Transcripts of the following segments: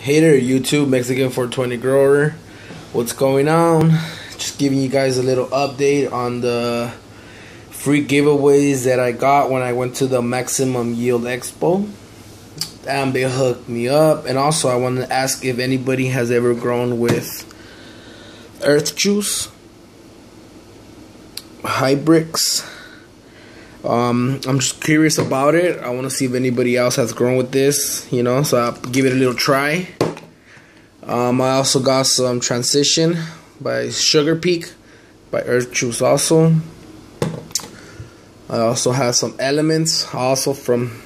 Hey there, YouTube Mexican 420 grower. What's going on? Just giving you guys a little update on the free giveaways that I got when I went to the Maximum Yield Expo. And they hooked me up. And also, I want to ask if anybody has ever grown with earth juice, hybrids. Um, I'm just curious about it. I want to see if anybody else has grown with this, you know, so I'll give it a little try. Um, I also got some Transition by Sugar Peak by Earth Juice also. I also have some Elements also from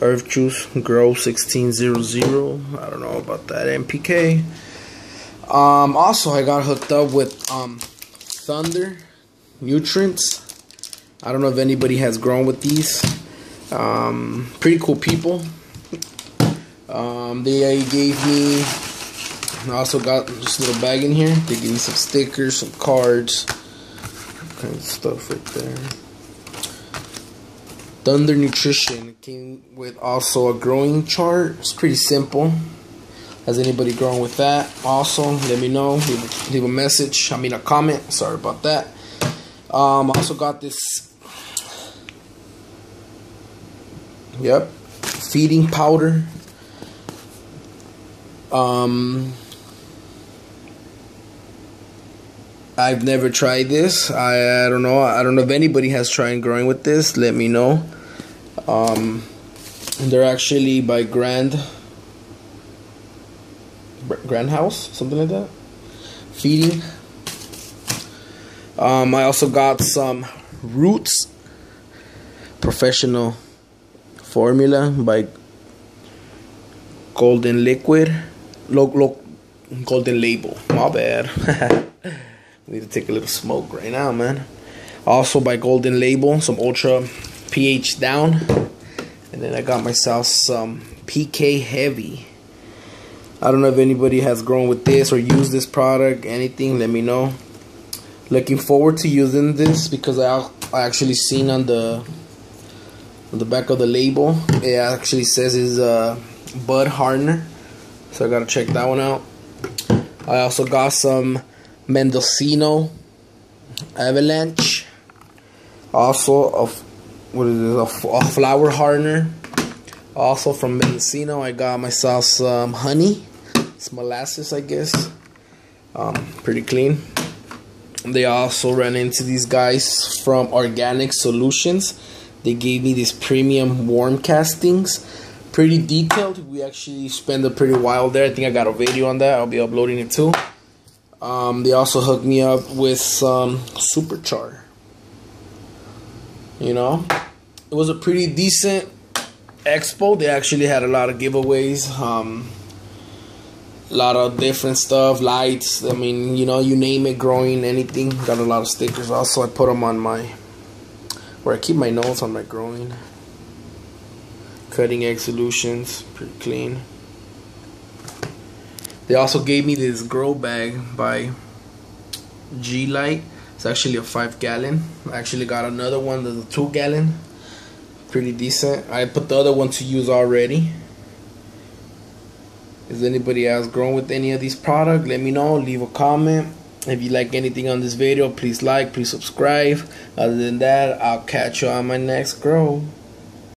Earth Juice Grow 1600. I don't know about that NPK. Um, also, I got hooked up with um, Thunder Nutrients. I don't know if anybody has grown with these. Um, pretty cool people. Um, they gave me. I also got this little bag in here. They gave me some stickers, some cards, kind of stuff right there. Thunder Nutrition it came with also a growing chart. It's pretty simple. Has anybody grown with that? Also, let me know. Leave, leave a message. I mean a comment. Sorry about that. Um, I also got this Yep. Feeding powder. Um, I've never tried this. I, I don't know. I don't know if anybody has tried growing with this. Let me know. Um, they're actually by Grand Grand House, something like that. Feeding. Um, I also got some roots professional formula by Golden Liquid. Look, look, Golden Label. My bad. Need to take a little smoke right now, man. Also by Golden Label, some Ultra pH down. And then I got myself some PK Heavy. I don't know if anybody has grown with this or used this product, anything, let me know. Looking forward to using this because I, I actually seen on the on the back of the label it actually says is uh, bud hardener so I gotta check that one out. I also got some Mendocino Avalanche. Also of what is this a, a flower hardener. Also from Mendocino I got myself some honey. It's molasses I guess. Um, pretty clean. They also ran into these guys from Organic Solutions they gave me these premium worm castings. Pretty detailed. We actually spent a pretty while there. I think I got a video on that. I'll be uploading it too. Um, they also hooked me up with some Superchar. You know, it was a pretty decent expo. They actually had a lot of giveaways. Um, a lot of different stuff, lights. I mean, you know, you name it, growing, anything. Got a lot of stickers. Also, I put them on my where I keep my notes on my growing. Cutting Edge Solutions, pretty clean. They also gave me this grow bag by G Light. It's actually a five gallon. I actually got another one that's a two gallon. Pretty decent. I put the other one to use already. Is anybody else grown with any of these products? Let me know. Leave a comment. If you like anything on this video, please like, please subscribe. Other than that, I'll catch you on my next grow.